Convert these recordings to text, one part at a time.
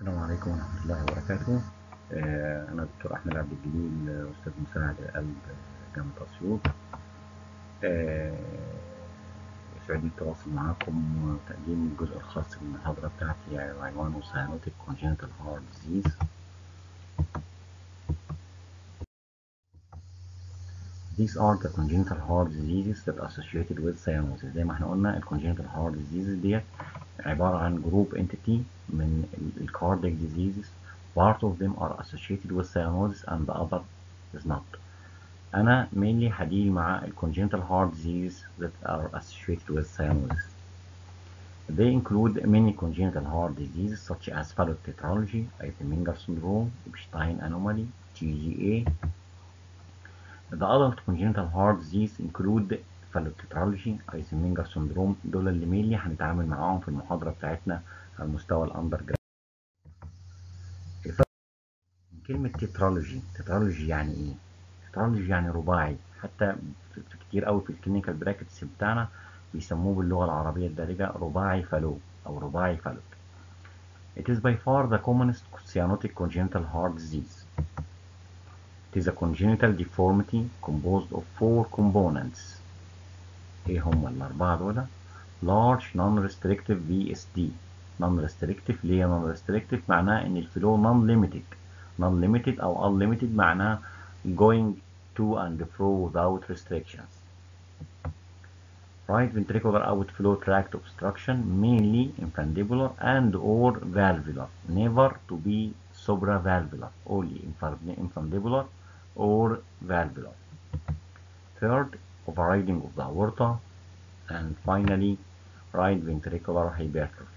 السلام عليكم ورحمة الله وبركاته. آه، أنا الدكتور أحمد عبد الجليل آه، أستاذ مساعد القلب جامعة أسيوط. آه، يسعدني التواصل معكم وتقديم الجزء الخاص بالمحاضرة بتاعتي وعنوانه Cyanotic Congenital Heart Disease. These are the congenital heart diseases that are associated with cyanosis. زي ما إحنا قلنا ال congenital heart ديت عبارة عن group entity من ال cardiac diseases part of them are associated with cyanosis and the other is not أنا mainly هديل مع ال congenital heart diseases that are associated with They include many congenital heart diseases such as Fallot tetralogy, Eisenmenger syndrome, Epstein anomaly, TGA, The adult congenital heart disease include Fallot-tetralogy, Eisenmenger syndrome دول اللي مينلي هنتعامل معاهم في المحاضرة بتاعتنا على مستوى الأندر جراد. كلمة تترالوجي، تترالوجي يعني إيه؟ تترالوجي يعني رباعي، حتى في كتير قوي في الكلينيكال براكتس بتاعنا بيسموه باللغة العربية الدارجة رباعي فالو أو رباعي فالوت. It is by far the commonest cyanotic congenital heart disease. It is a congenital deformity composed of four components. ايه هم الأربعة دول؟ large non-restrictive VSD non-restrictive ليه non-restrictive معناه إن الفلو non-limited non-limited أو unlimited معناه going to and fro without restrictions right ventricular outflow tract obstruction mainly infundibular and or valvular never to be supravalvular only infundibular or valvular third overriding of the aorta and finally right ventricular hypertrophy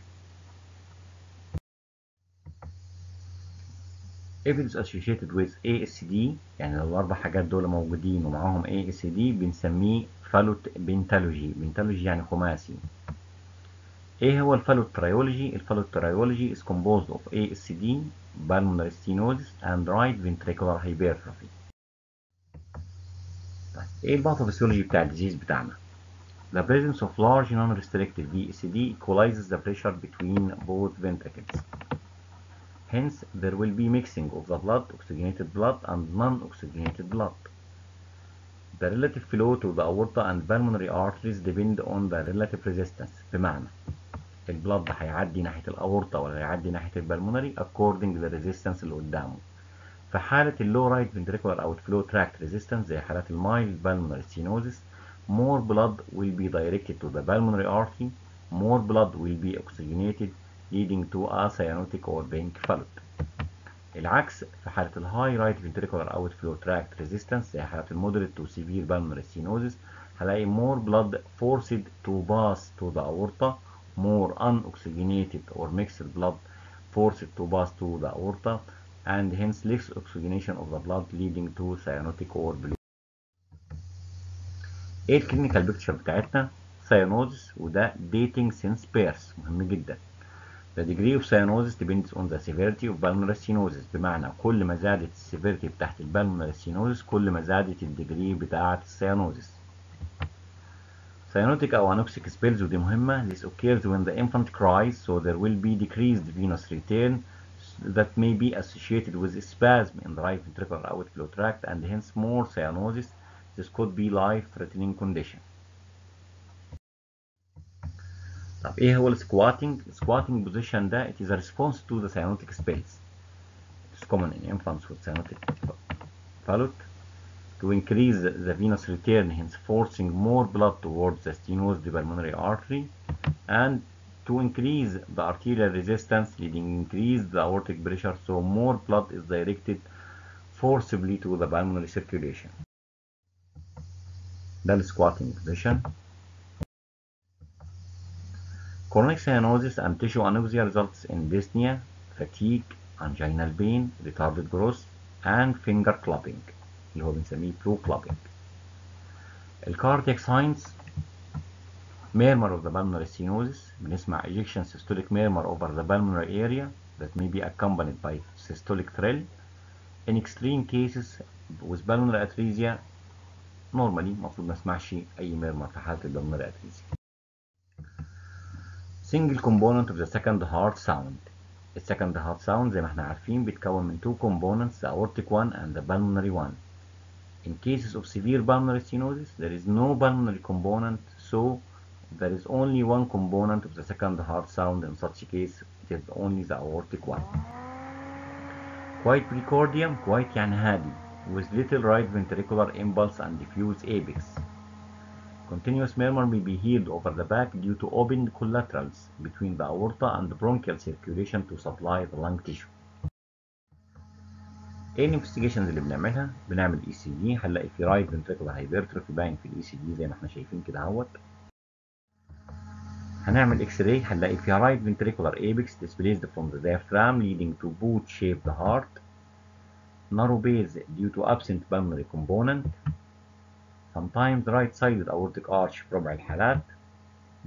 is associated with ASD يعني لو الأربع حاجات دول موجودين ومعاهم ASD بنسميه فالوت بنتالوجي بنتالوجي يعني خماسي إيه هو الفالوت تريولوجي الفالوت تريولوجي is composed of ASD pulmonary stenosis and right ventricular hypertrophy طيب إيه الباثوفيسيولوجي بتاع الديزيز بتاعنا The presence of large non-restrictive VSD equalizes the pressure between both ventricles. Hence, there will be mixing of the blood, oxygenated blood and non-oxygenated blood. The relative flow to the aorta and pulmonary arteries depend on the relative resistance. بمعنى البلد هيعدي ناحية الأورطة ولا هيعدي ناحية البلمونري according to the resistance اللي قدامه. في حالة اللو رايت ventricular outflow tract resistance زي حالات المايل pulmonary stenosis more blood will be directed to the pulmonary artery more blood will be oxygenated leading to a cyanotic or fallot العكس في حالة الهاي رايت ventricular outflow tract resistance زي حالات المودريت to severe pulmonary stenosis هلاقي more blood forced to pass to the aorta more unoxygenated or mixed blood forced to pass to the aorta and hence less oxygenation of the blood leading to cyanotic or blue. إيه الكلينيكال بيكتشر بتاعتنا؟ cyanosis وده dating since birth مهم جدا. The degree of cyanosis depends on the severity of pulmonary stenosis بمعنى كل ما زادت السيفيرتي بتاعت البلمونري stenosis كل ما زادت الديجري بتاعت السيانوزيس. Cyanotic أو anoxic spells ودي مهمة this occurs when the infant cries so there will be decreased venous return that may be associated with spasm in the right ventricular outflow tract and hence more cyanosis this could be life-threatening condition. طب ايه هو السكواتنج؟ squatting position ده it is a response to the cyanotic spells. It's common in infants with cyanotic fallot to increase the venous return hence forcing more blood towards the stenosed pulmonary artery and to increase the arterial resistance leading increase the aortic pressure so more blood is directed forcibly to the pulmonary circulation. ده السكواتنج position. Chronic cyanosis and tissue anorexia results in dyspnea, fatigue, anginal pain, retarded growth, and finger clubbing اللي هو بنسميه blue clubbing. الكاردياك signs murmur of the pulmonary stenosis بنسمع ejection systolic murmur over the pulmonary area that may be accompanied by systolic thrill. In extreme cases with pulmonary atresia normally المفروض ما نسمعش أي murmur في حالة البلمونري atresia. single component of the second heart sound السكند هارت ساوند زي ما احنا عارفين بيتكون من two components the aortic one and the pulmonary one in cases of severe pulmonary stenosis there is no pulmonary component so there is only one component of the second heart sound in such case it is only the aortic one quiet precordium quiet يعني هادي with little right ventricular impulse and diffuse apex Continuous murmur may be heard over the back due to opened collaterals between the aorta and the bronchial circulation to supply the lung tissue. ايه الانفستيجيشنز اللي بنعملها؟ بنعمل اي سي جي هنلاقي في رايت فنتريكولار هايبرتروفي باين في الاي سي جي زي ما احنا شايفين كده اهوت. هنعمل إكس راي هنلاقي فيها رايت فنتريكولار ايبكس displaced from the diaphragm leading to boot shaped heart. Narrow base due to absent pulmonary component. sometimes right-sided aortic arch في ربع الحالات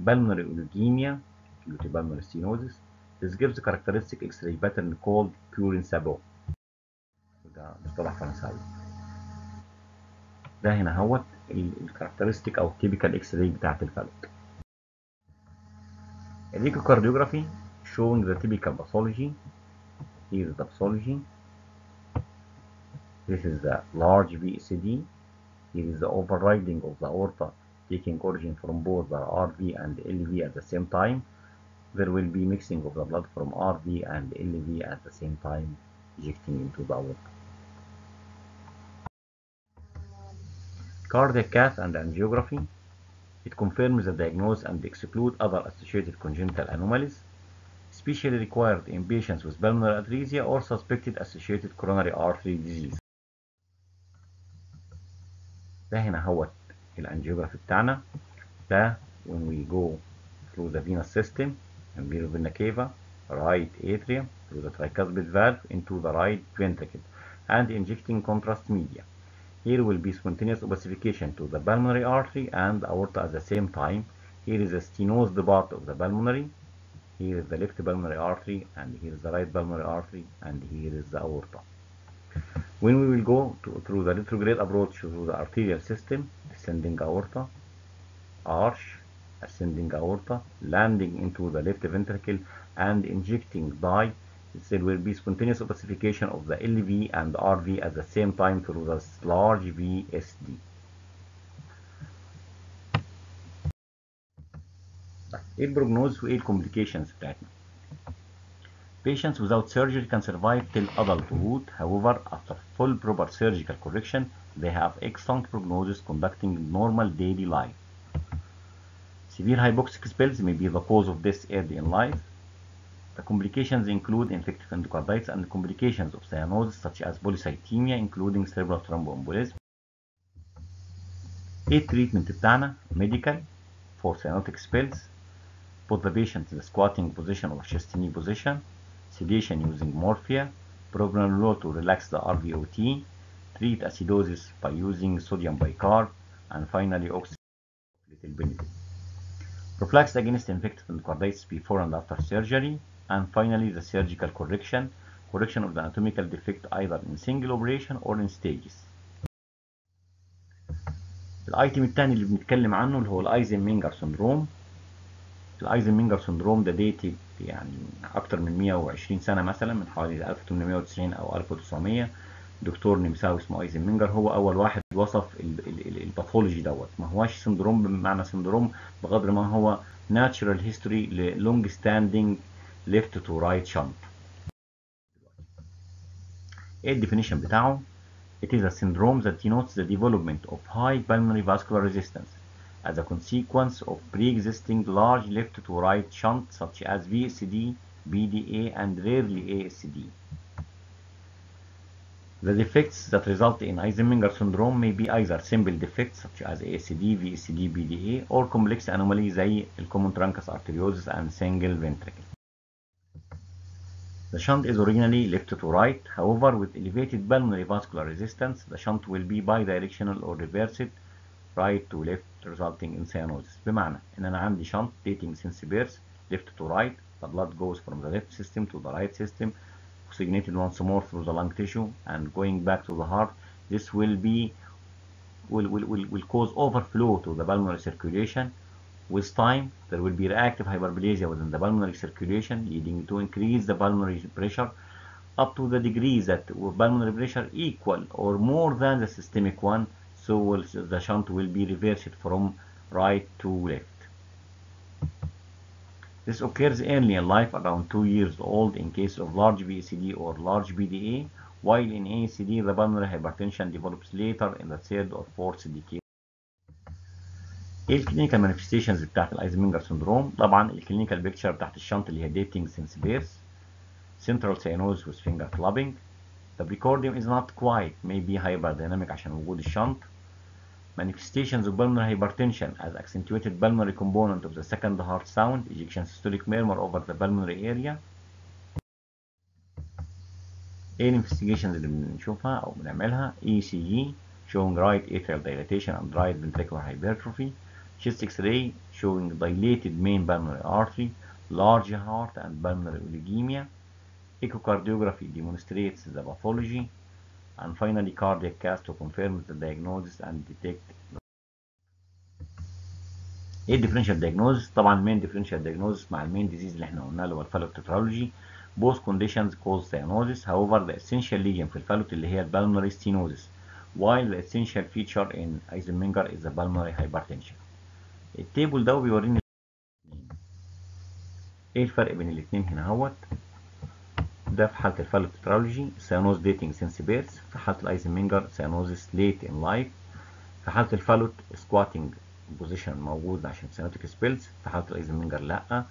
pulmonary oligemia due to pulmonary stenosis this gives characteristic X-ray pattern called Curien sabot وده مصطلح فرنساوي ده هنا هوت الكاركترستيك أو إكس راي بتاعت Echocardiography showing the typical pathology. Here is the pathology. This is the large VSD. Here is the overriding of the aorta taking origin from both the RV and LV at the same time. There will be mixing of the blood from RV and LV at the same time ejecting into the aorta. Cardiac cath and angiography It confirms the diagnosis and exclude other associated congenital anomalies, especially required in patients with pulmonary atresia or suspected associated coronary artery disease. ده هنا هو الانجيوجرافي بتاعنا ده when we go through the venous system anterior vena cava right atrium through the tricuspid valve into the right ventricle and injecting contrast media here will be spontaneous opacification to the pulmonary artery and aorta at the same time. Here is the stenosed part of the pulmonary. Here is the left pulmonary artery and here is the right pulmonary artery and here is the aorta. When we will go to, through the retrograde approach to the arterial system, descending aorta, arch, ascending aorta, landing into the left ventricle, and injecting dye, there will be spontaneous opacification of the LV and RV at the same time through the large VSD. ايه البروجنوز وايه الكومبليكيشنز بتاعتنا؟ Patients without surgery can survive till adulthood. However, after full proper surgical correction, they have excellent prognosis conducting normal daily life. Severe hypoxic spells may be the cause of death early in life. The complications include infective endocarditis and complications of cyanosis such as polycythemia including cerebral thromboembolism. ايه التريتمنت بتاعنا؟ Medical for cyanotic spells. Put the patient in the squatting position or chest knee position. sedation using morphia, propranolol to relax the RVOT, treat acidosis by using sodium bicarb, and finally oxygen little benefit. Prophylaxis against infective endocarditis before and after surgery, and finally the surgical correction, correction of the anatomical defect either in single operation or in stages. الايتم الثاني اللي بنتكلم عنه اللي هو الايزنمنجر سندروم الايزنمنجر سندروم ده ديتي يعني أكتر من 120 سنة مثلا من حوالي 1890 أو 1900 دكتور نمساوي اسمه ايزنمنجر هو أول واحد وصف الباثولوجي دوت. ما هواش سندروم بمعنى سندروم بقدر ما هو ناتشرال هيستوري للونج ستاندينج left to right shunt A definition: بتاعه It is a syndrome that denotes the development of high pulmonary vascular resistance as a consequence of pre-existing large left-to-right shunt such as VSD, PDA, and rarely ASD. The defects that result in Eisenmenger syndrome may be either simple defects such as ASD, VSD, PDA, or complex anomalies زي common truncus arteriosus and single ventricle. The shunt is originally left to right, however, with elevated pulmonary vascular resistance, the shunt will be bidirectional or reversed right to left resulting in cyanosis. بمعنى ان انا عندي shunt dating since birth left to right, the blood goes from the left system to the right system, oxygenated once more through the lung tissue and going back to the heart. This will be will, will, will, will cause overflow to the pulmonary circulation With time, there will be reactive hyperplasia within the pulmonary circulation, leading to increase the pulmonary pressure up to the degree that pulmonary pressure equal or more than the systemic one, so will, the shunt will be reversed from right to left. This occurs early in life, around 2 years old, in case of large VSD or large PDA, while in ASD the pulmonary hypertension develops later in the third or fourth decade. إيه الكلينيكال مانيفستيشنز بتاعت الايزمنجر سندروم؟ طبعا الكلينيكال بيكتشر بتاعت الشنط اللي هي ديتنج سينس بيرس central cyanosis with finger clubbing the precordium is not quite maybe hyperdynamic عشان وجود الشنط manifestations of pulmonary hypertension as accentuated pulmonary component of the second heart sound ejection systolic murmur over the pulmonary area إيه الانفستيجيشنز اللي بنشوفها أو بنعملها ECG showing right atrial dilatation and right ventricular hypertrophy chest x-ray showing dilated main pulmonary artery, large heart and pulmonary oligemia. Echocardiography demonstrates the pathology. And finally, cardiac cath to confirm the diagnosis and detect ايه الديفرنشال دايجنوز طبعا المين ديفرنشال دايجنوز مع main disease اللي احنا قلنا له هو الفالوت both conditions cause cyanosis however the essential lesion في الفالوت اللي هي pulmonary stenosis while the essential feature in Eisenmenger is the pulmonary hypertension التيبل ده بيوريني إيه الفرق بين الاثنين هنا اهوت؟ ده في حالة الفالوت تترولوجي سيانوز ديتنج سينس بيرس في حالة الايزنمنجر سيانوزس ليت ان لايف في حالة الفالوت سكواتنج بوزيشن موجود عشان سينوتيك سبيلز في حالة الايزنمنجر لا.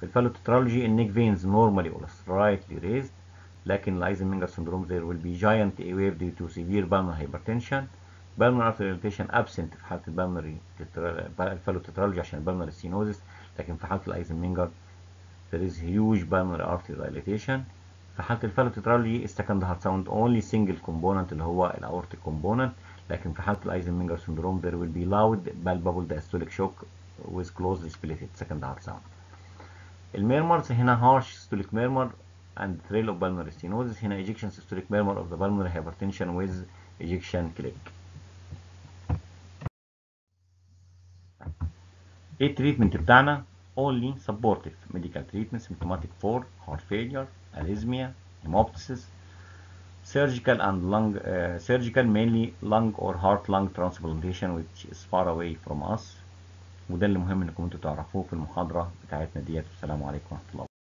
في الفالوت تترولوجي النيك فينز نورمالي اور slightly raised لكن الايزنمنجر syndrome there will be giant wave due to severe pulmonary hypertension. Arterial dilatation absent في حالة البلمونري الفالوت تترولوجي عشان البلمونري stenosis لكن في حالة الايزنمنجر there is huge pulmonary artery dilatation في حالة الفالوتيترالجي السكند هارت ساوند اونلي سنجل كومبوننت اللي هو الاورتيك كومبوننت لكن في حالة الايزنمنجر سندروم there will be loud palpable diastolic shock with closely split second heart sound الميرمرز هنا harsh systolic murmur and trail of pulmonary stenosis هنا ejection systolic murmur of the pulmonary hypertension with ejection click إيه التريتمنت بتاعنا only supportive medical treatment symptomatic for heart failure arrhythmia hemoptysis surgical and lung uh, surgical mainly lung or heart lung transplantation which is far away from us وده اللي مهم انكم أنتوا تعرفوه في المحاضرة بتاعتنا ديت والسلام عليكم ورحمة الله